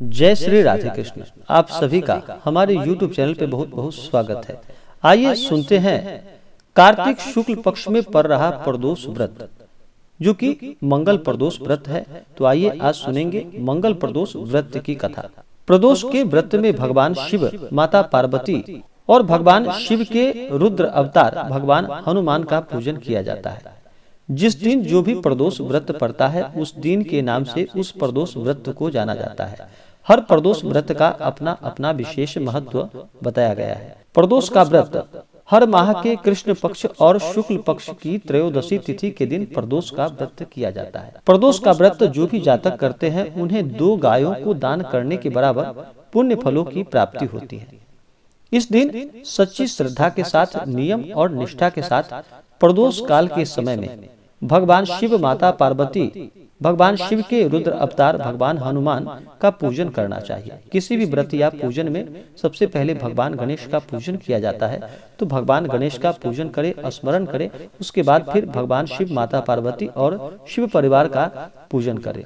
जय श्री राधे कृष्ण आप सभी का हमारे YouTube चैनल पे बहुत बहुत स्वागत है। आइए सुनते हैं कार्तिक शुक्ल पक्ष में पड़ रहा प्रदोष व्रत। जो कि मंगल प्रदोष व्रत है। तो आइए आज सुनेंगे मंगल प्रदोष व्रत की कथा। प्रदोष के व्रत में भगवान शिव माता पार्वती और भगवान शिव के रुद्र अवतार भगवान हनुमान का पूजन किया जाता है। जिस दिन जो भी प्रदोष व्रत पड़ता है उस दिन के नाम से उस प्रदोष व्रत को जाना जाता है हर प्रदोष व्रत का अपना अपना विशेष महत्व बताया गया है। प्रदोष का व्रत, हर माह के कृष्ण पक्ष और शुक्ल पक्ष की त्रयोदशी तिथि के दिन प्रदोष का व्रत किया जाता है। प्रदोष का व्रत जो भी जातक करते हैं, उन्हें दो गायों को दान करने के बराबर पुण्य फलों की प्राप्ति होती है। इस दिन सच्ची श्रद्धा के साथ, नियम और निष्ठा के साथ प्रदोष काल के समय में भगवान शिव माता पार्वती भगवान शिव के रुद्र अवतार भगवान हनुमान का पूजन करना चाहिए। किसी भी व्रत या पूजन में सबसे पहले भगवान गणेश का पूजन किया जाता है। तो भगवान गणेश का पूजन करे स्मरण करे उसके बाद फिर भगवान शिव माता पार्वती और शिव परिवार का पूजन करे।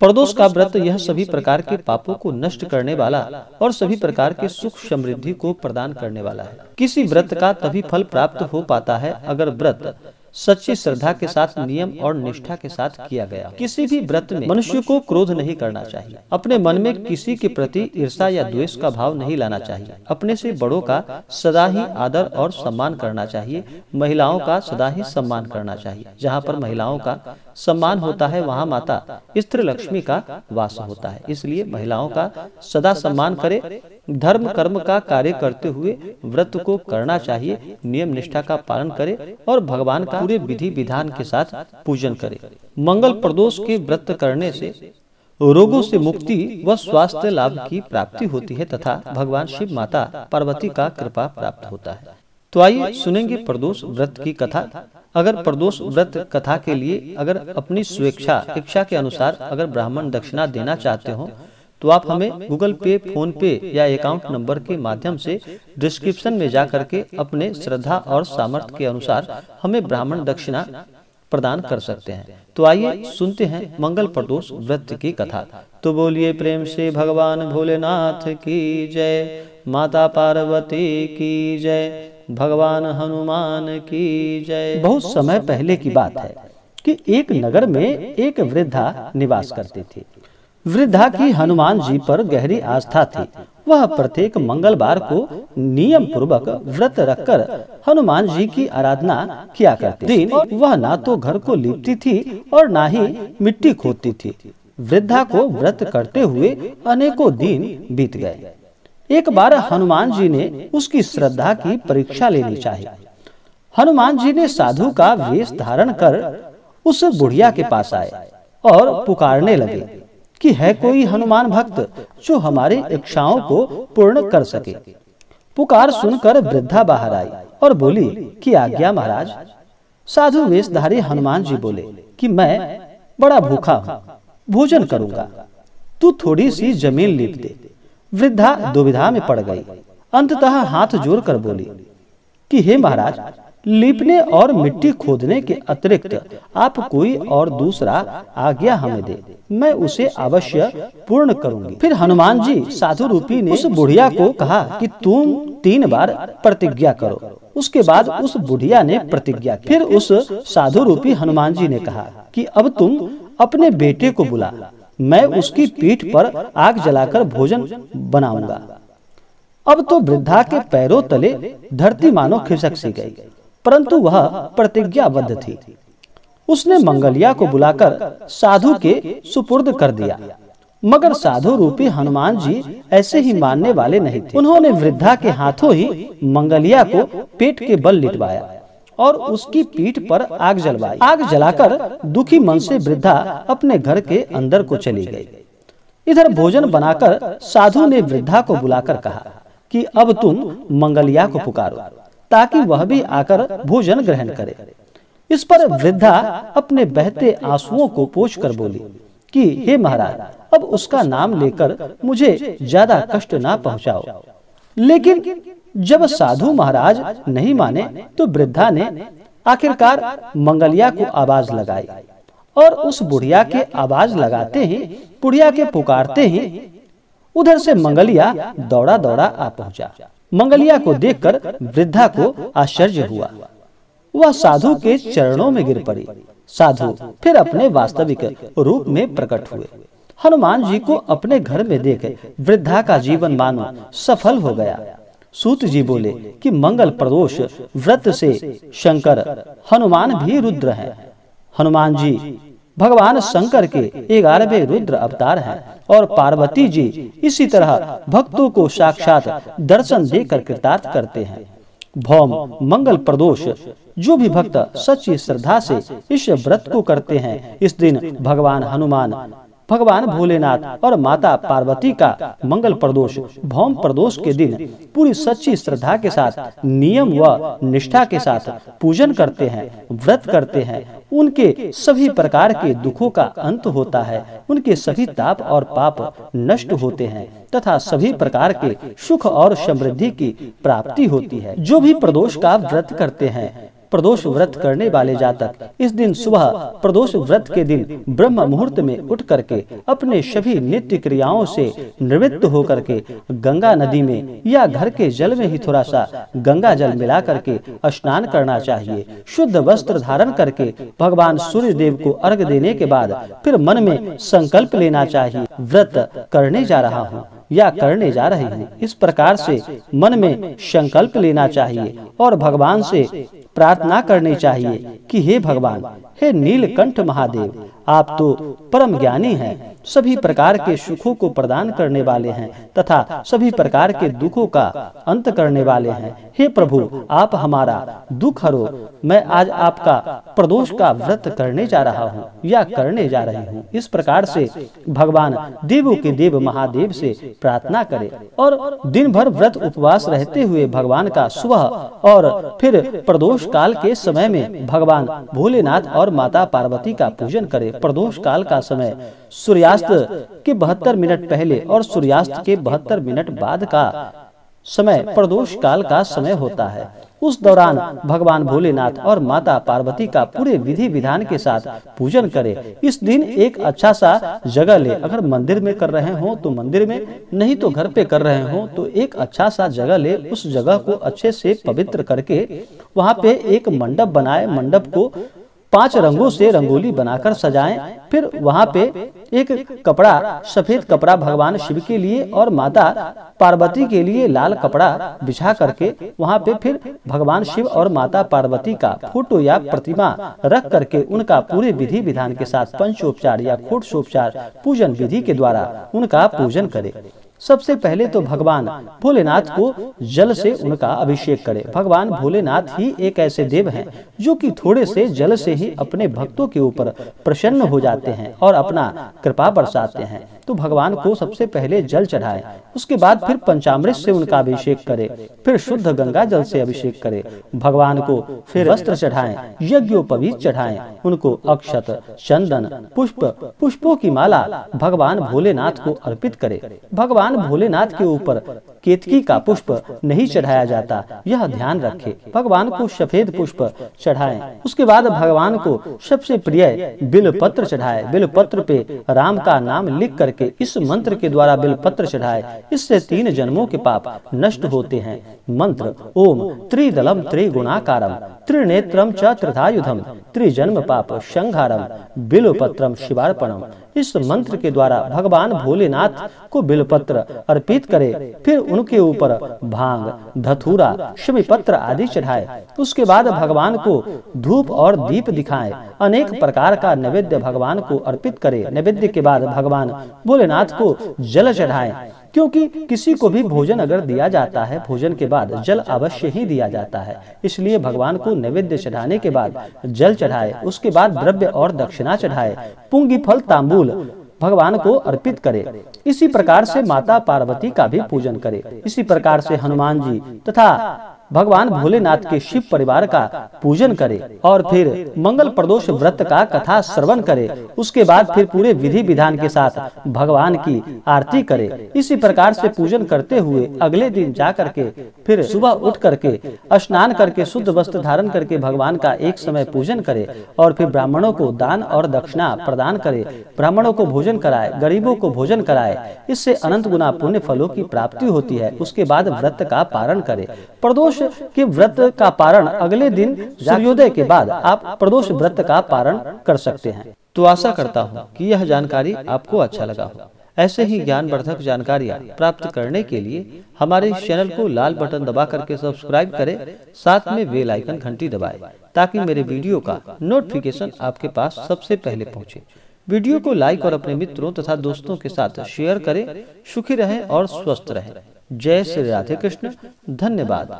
प्रदोष का व्रत यह सभी प्रकार के पापों को नष्ट करने वाला और सभी प्रकार के सुख समृद्धि को प्रदान करने वाला है। किसी व्रत का तभी फल प्राप्त हो पाता है अगर व्रत सच्ची श्रद्धा के साथ नियम और निष्ठा के साथ किया गया। किसी भी व्रत में मनुष्य को क्रोध नहीं करना चाहिए। अपने मन में किसी के प्रति ईर्षा या द्वेष का भाव नहीं लाना चाहिए। अपने से बड़ों का सदा ही आदर और सम्मान करना चाहिए। महिलाओं का सदा ही सम्मान करना चाहिए। जहाँ पर महिलाओं का सम्मान होता है वहाँ माता स्त्री लक्ष्मी का वास होता है। इसलिए महिलाओं का सदा सम्मान करे धर्म कर्म का कार्य करते हुए व्रत को करना चाहिए नियम निष्ठा का पालन करे और भगवान का पूरे विधि विधान के साथ पूजन करे। मंगल प्रदोष के व्रत करने से रोगों से मुक्ति व स्वास्थ्य लाभ की प्राप्ति होती है तथा भगवान शिव माता पार्वती का कृपा प्राप्त होता है। तो आइए सुनेंगे प्रदोष व्रत की कथा। अगर प्रदोष व्रत कथा के लिए अगर अपनी स्वेच्छा इच्छा के अनुसार अगर ब्राह्मण दक्षिणा देना चाहते हो तो आप हमें गूगल पे फ़ोन पे या अकाउंट नंबर के माध्यम से डिस्क्रिप्शन में जा करके अपने श्रद्धा और सामर्थ्य के अनुसार हमें ब्राह्मण दक्षिणा प्रदान कर सकते हैं। तो आइए सुनते हैं मंगल प्रदोष व्रत की कथा। तो बोलिए प्रेम से भगवान भोलेनाथ की जय माता पार्वती की जय भगवान हनुमान की जय। बहुत समय पहले की बात है कि एक नगर में एक वृद्धा निवास करती थी। वृद्धा की हनुमान जी पर गहरी आस्था थी। वह प्रत्येक मंगलवार को नियम पूर्वक व्रत रखकर हनुमान जी की आराधना किया करती दिन वह ना तो घर को लीपती थी और ना ही मिट्टी खोदती थी। वृद्धा को व्रत करते हुए अनेकों दिन बीत गए। एक बार हनुमान जी ने उसकी श्रद्धा की परीक्षा लेनी चाहिए। हनुमान जी ने साधु का वेश धारण कर उस बुढ़िया के पास आए और पुकारने लगे कि है कोई हनुमान भक्त जो हमारी इच्छाओं को पूर्ण कर सके। पुकार सुनकर वृद्धा बाहर आई और बोली कि आज्ञा महाराज। साधु वेशधारी हनुमान जी बोले कि मैं बड़ा भूखा हूँ, भोजन करूँगा। तू थोड़ी सी ज़मीन लीप दे। वृद्धा दुविधा में पड़ गई। अंततः हाथ जोड़कर बोली कि हे महाराज लीपने और मिट्टी खोदने के अतिरिक्त आप कोई और दूसरा आज्ञा हमें दे। मैं उसे अवश्य पूर्ण करूँगी। फिर हनुमान जी साधु रूपी ने उस बुढ़िया को कहा कि तुम तीन बार प्रतिज्ञा करो। उसके बाद उस बुढ़िया ने प्रतिज्ञा की। फिर उस साधु रूपी हनुमान जी ने कहा कि अब तुम अपने बेटे को बुला। मैं उसकी पीठ पर आग जलाकर भोजन बनाऊँगा। अब तो वृद्धा के पैरों तले धरती मानो खिसक सी गई। परंतु वह प्रतिज्ञाबद्ध थी। उसने मंगलिया को बुलाकर साधु के सुपुर्द कर दिया। मगर साधु रूपी हनुमान जी ऐसे ही मानने वाले नहीं थे। उन्होंने वृद्धा के हाथों ही मंगलिया को पेट के बल लिटवाया और उसकी पीठ पर आग जलवाई। आग जलाकर दुखी मन से वृद्धा अपने घर के अंदर को चली गई। इधर भोजन बनाकर साधु ने वृद्धा को बुलाकर कहा कि अब तुम मंगलिया को पुकारो। ताकि वह भी आकर भोजन ग्रहण करे। इस पर वृद्धा अपने बहते आंसुओं को पोछ कर बोली कि हे महाराज अब उसका नाम लेकर मुझे ज़्यादा कष्ट ना पहुंचाओ। लेकिन जब साधु महाराज नहीं माने तो वृद्धा ने आखिरकार मंगलिया को आवाज़ लगाई और उस बुढ़िया के आवाज़ लगाते ही बुढ़िया के पुकारते ही उधर से मंगलिया दौड़ा दौड़ा आ पहुँचा। मंगलिया को देखकर वृद्धा को आश्चर्य हुआ। वह साधु के चरणों में गिर पड़ी। साधु फिर अपने वास्तविक रूप में प्रकट हुए। हनुमान जी को अपने घर में देख वृद्धा का जीवन मानो। सफल हो गया। सूत जी बोले कि मंगल प्रदोष व्रत से शंकर। हनुमान भी रुद्र हैं। हनुमान जी भगवान शंकर के ग्यारहवे रुद्र अवतार हैं और पार्वती जी इसी तरह भक्तों को साक्षात दर्शन देकर कृतार्थ करते हैं। भौम, मंगल प्रदोष, जो भी भक्त सच्ची श्रद्धा से इस व्रत को करते हैं, इस दिन भगवान हनुमान भगवान भोलेनाथ और माता पार्वती का मंगल प्रदोष, भौम प्रदोष के दिन पूरी सच्ची श्रद्धा के साथ, नियम व निष्ठा के साथ पूजन करते हैं, व्रत करते हैं। उनके सभी प्रकार के दुखों का अंत होता है। उनके सभी ताप और पाप नष्ट होते हैं तथा सभी प्रकार के सुख और समृद्धि की प्राप्ति होती है। जो भी प्रदोष का व्रत करते हैं प्रदोष व्रत करने वाले जातक। इस दिन सुबह प्रदोष व्रत के दिन ब्रह्म मुहूर्त में उठ करके अपने सभी नित्य क्रियाओं से निवृत्त होकर के गंगा नदी में या घर के जल में ही थोड़ा सा गंगा जल मिला करके स्नान करना चाहिए। शुद्ध वस्त्र धारण करके भगवान सूर्य देव को अर्घ देने के बाद फिर मन में संकल्प लेना चाहिए। व्रत करने जा रहा हूँ। या करने जा रहे हैं। इस प्रकार से मन में संकल्प लेना चाहिए और भगवान से प्रार्थना करनी चाहिए कि हे भगवान, हे नीलकंठ महादेव, आप तो परम ज्ञानी हैं, सभी प्रकार के सुखों को प्रदान करने वाले हैं तथा सभी प्रकार के दुखों का अंत करने वाले हैं। हे प्रभु, आप हमारा दुख हरो। मैं आज आपका प्रदोष का व्रत करने जा रहा हूँ या करने जा रही हूँ। इस प्रकार से भगवान देवों के देव महादेव से प्रार्थना करे। और दिन भर व्रत उपवास रहते हुए भगवान का सुबह और फिर प्रदोष काल के समय में भगवान भोलेनाथ और माता पार्वती का पूजन करे। प्रदोष काल का समय सूर्यास्त के बहत्तर मिनट पहले और सूर्यास्त के बहत्तर मिनट बाद का समय प्रदोष काल का समय होता है। उस दौरान भगवान भोलेनाथ और माता पार्वती का पूरे विधि विधान के साथ पूजन करें। इस दिन एक अच्छा सा जगह ले। अगर मंदिर में कर रहे हो तो मंदिर में नहीं तो घर पे कर रहे हो तो एक अच्छा सा जगह ले। उस जगह को अच्छे से पवित्र करके वहाँ पे एक मंडप बनाए। मंडप को पाँच रंगों से रंगोली बनाकर सजाएँ। फिर वहाँ पे एक कपड़ा, सफ़ेद कपड़ा भगवान शिव के लिए और माता पार्वती के लिए लाल कपड़ा बिछा करके वहाँ पे फिर भगवान शिव और माता पार्वती का फ़ोटो या प्रतिमा रख करके उनका पूरे विधि विधान के साथ पंचोपचार या खोटोपचार पूजन विधि के द्वारा उनका पूजन करे। सबसे पहले तो भगवान भोलेनाथ को जल से उनका अभिषेक करे। भगवान भोलेनाथ ही एक ऐसे देव हैं जो कि थोड़े से जल से ही अपने भक्तों के ऊपर प्रसन्न हो जाते हैं और अपना कृपा बरसाते हैं। तो भगवान को सबसे पहले जल चढ़ाए, उसके बाद फिर पंचामृत से उनका अभिषेक करे, फिर शुद्ध गंगा जल से अभिषेक करे। भगवान को फिर वस्त्र चढ़ाए, यज्ञोपवीत चढ़ाए, उनको अक्षत, चंदन, पुष्प, पुष्पों की माला भगवान भोलेनाथ को अर्पित करे। भगवान भगवान भोलेनाथ के ऊपर। केतकी का पुष्प नहीं चढ़ाया जाता। यह ध्यान रखे। भगवान को सफ़ेद पुष्प चढ़ाए। उसके बाद भगवान को सबसे प्रिय बिल पत्र चढ़ाए। बिल पत्र पे राम का नाम लिख करके इस मंत्र के द्वारा बिल पत्र चढ़ाए। इससे तीन जन्मों के पाप नष्ट होते हैं। मंत्र, ओम, त्रिदलम, त्रिगुणाकारम, त्रिनेत्रम च त्रिजन्म पाप संघारम बिलोपत्रम शिवार्पणम। इस मंत्र के द्वारा भगवान भोलेनाथ को बिलपत्र अर्पित करे। फिर उनके ऊपर भाँग, धथुरा शिव पत्र आदि चढ़ाए। उसके बाद भगवान को धूप और दीप दिखाए। अनेक प्रकार का नैवेद्य भगवान को अर्पित करे। नैवेद्य के बाद भगवान भोलेनाथ को जल चढ़ाए। क्योंकि किसी को भी भोजन अगर दिया जाता है, भोजन के बाद जल अवश्य ही दिया जाता है। इसलिए भगवान को नैवेद्य चढ़ाने के बाद जल चढ़ाए। उसके बाद द्रव्य और दक्षिणा चढ़ाए। पुंगी फल तांबूल भगवान को अर्पित करे। इसी प्रकार से माता पार्वती का भी पूजन करे। इसी प्रकार से हनुमान जी तथा भगवान भोलेनाथ के शिव परिवार का पूजन करे और फिर मंगल प्रदोष व्रत का कथा श्रवण करे। उसके बाद फिर पूरे विधि विधान के साथ भगवान की आरती करे। इसी प्रकार से पूजन करते हुए अगले दिन जा करके फिर सुबह उठ करके स्नान करके शुद्ध वस्त्र धारण करके भगवान का एक समय पूजन करे और फिर ब्राह्मणों को दान और दक्षिणा प्रदान करे। ब्राह्मणों को भोजन कराए, गरीबों को भोजन कराए। इससे अनंत गुना पुण्य फलों की प्राप्ति होती है। उसके बाद व्रत का पारण करे। प्रदोष के व्रत का पारण अगले दिन सूर्योदय के बाद आप प्रदोष व्रत का पारण कर सकते हैं। तो आशा करता हूँ कि यह जानकारी आपको अच्छा लगा हो। ऐसे ही ज्ञानवर्धक जानकारियाँ प्राप्त करने के लिए हमारे चैनल को लाल बटन दबा करके सब्सक्राइब करें, साथ में बेल आइकन घंटी दबाएँ, ताकि मेरे वीडियो का नोटिफिकेशन आपके पास सबसे पहले पहुँचे। वीडियो को लाइक और अपने मित्रों तथा दोस्तों के साथ शेयर करें, सुखी रहें और स्वस्थ रहें। जय श्री राधे कृष्ण धन्यवाद।